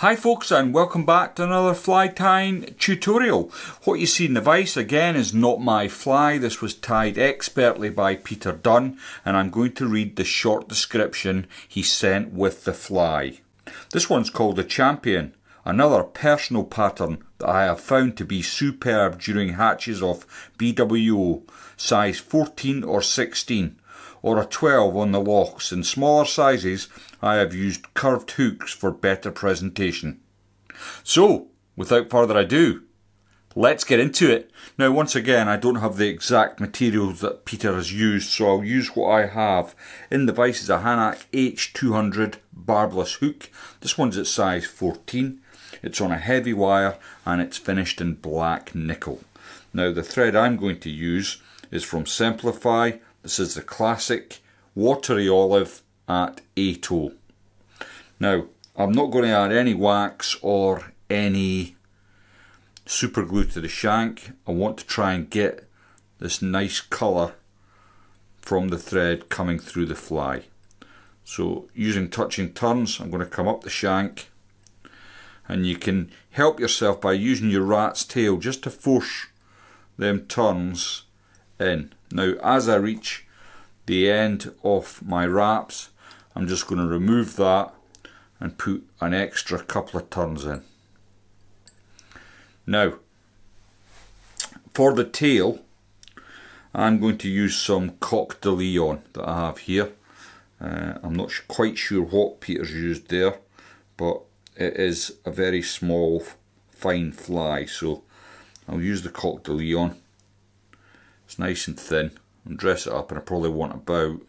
Hi folks and welcome back to another fly tying tutorial. What you see in the vise again is not my fly. This was tied expertly by Peter Dunne and I'm going to read the short description he sent with the fly. This one's called the Champion, another personal pattern that I have found to be superb during hatches of BWO size 14 or 16 or a 12 on the Loughs. In smaller sizes, I have used curved hooks for better presentation. So, without further ado, let's get into it. Now, once again, I don't have the exact materials that Peter has used, so I'll use what I have. In the vise is a Hanak H200 barbless hook. This one's at size 14. It's on a heavy wire and it's finished in black nickel. Now, the thread I'm going to use is from Semperfli this is the classic watery olive at Ato. Now, I'm not going to add any wax or any super glue to the shank. I want to try and get this nice colour from the thread coming through the fly. So using touching turns, I'm going to come up the shank and you can help yourself by using your rat's tail just to force them turns in. Now as I reach the end of my wraps I'm just going to remove that and put an extra couple of turns in. Now for the tail I'm going to use some Coq de Leon that I have here. Uh, I'm not quite sure what Peter's used there but it is a very small fine fly so I'll use the Coq de Leon it's nice and thin and dress it up and I probably want about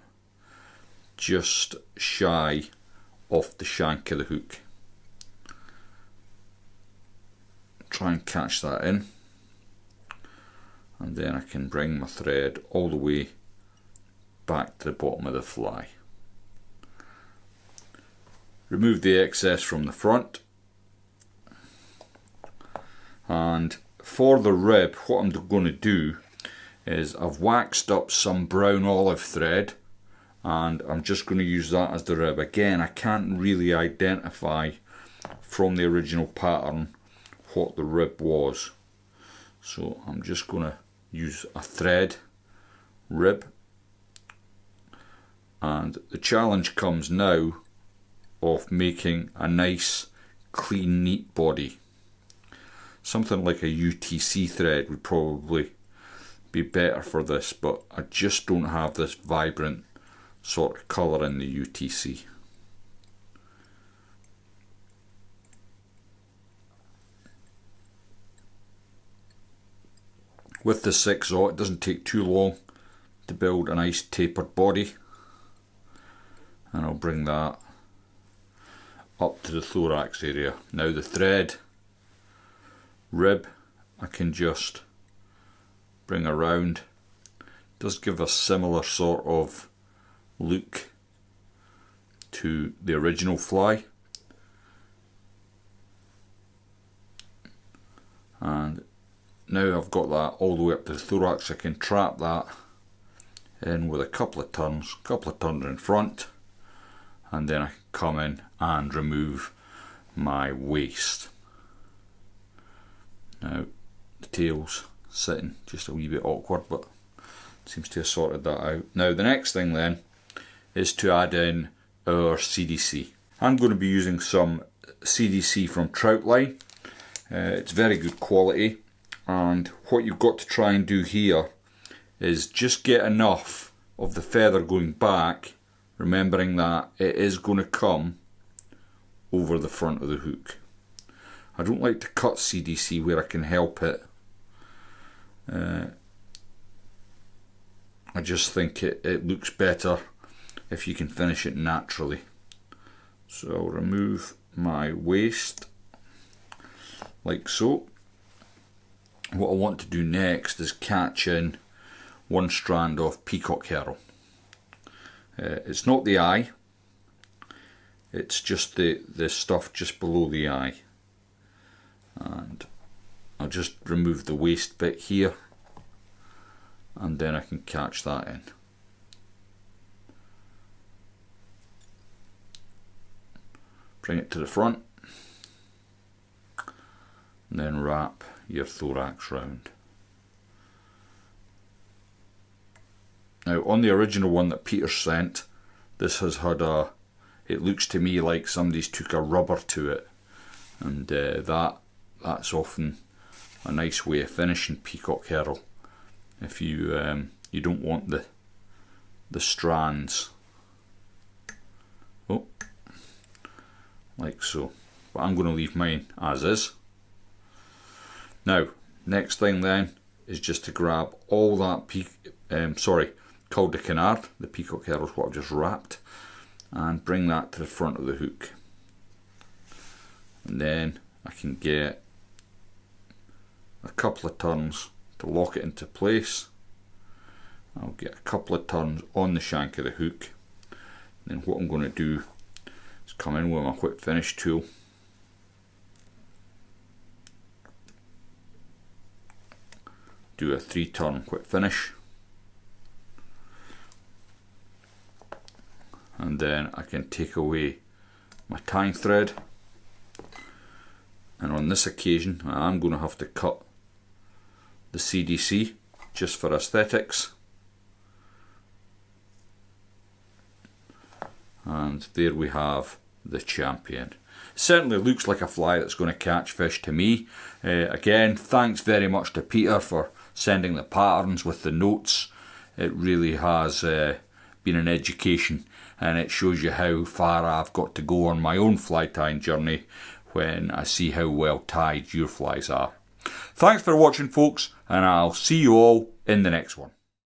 just shy off the shank of the hook. Try and catch that in and then I can bring my thread all the way back to the bottom of the fly. Remove the excess from the front and for the rib what I'm going to do is I've waxed up some brown olive thread and I'm just going to use that as the rib. Again, I can't really identify from the original pattern what the rib was. So I'm just going to use a thread rib and the challenge comes now of making a nice clean neat body. Something like a UTC thread would probably be better for this, but I just don't have this vibrant sort of colour in the UTC. With the 6-0 it doesn't take too long to build a nice tapered body and I'll bring that up to the thorax area. Now the thread rib I can just bring around. Does give a similar sort of look to the original fly. And now I've got that all the way up to the thorax, I can trap that in with a couple of turns, couple of turns in front, and then I can come in and remove my waste. Now the tails sitting just a wee bit awkward but seems to have sorted that out. Now the next thing then is to add in our CDC. I'm going to be using some CDC from Troutline. Uh, it's very good quality and what you've got to try and do here is just get enough of the feather going back remembering that it is going to come over the front of the hook. I don't like to cut CDC where I can help it uh, I just think it, it looks better if you can finish it naturally. So I'll remove my waste like so. What I want to do next is catch in one strand of peacock herl. Uh, it's not the eye, it's just the, the stuff just below the eye. And I'll just remove the waste bit here and then I can catch that in. Bring it to the front and then wrap your thorax round. Now on the original one that Peter sent, this has had a, it looks to me like somebody's took a rubber to it and uh, that that's often a nice way of finishing peacock herl if you um, you don't want the the strands. Oh like so. But I'm going to leave mine as is. Now next thing then is just to grab all that pe um, sorry cul de canard the peacock herl what I've just wrapped and bring that to the front of the hook. And then I can get couple of turns to lock it into place. I'll get a couple of turns on the shank of the hook. Then what I'm going to do is come in with my whip finish tool. Do a three turn whip finish. And then I can take away my tying thread. And on this occasion I'm going to have to cut the CDC just for aesthetics. And there we have the champion. Certainly looks like a fly that's going to catch fish to me. Uh, again thanks very much to Peter for sending the patterns with the notes. It really has uh, been an education and it shows you how far I've got to go on my own fly tying journey when I see how well tied your flies are. Thanks for watching folks and I'll see you all in the next one.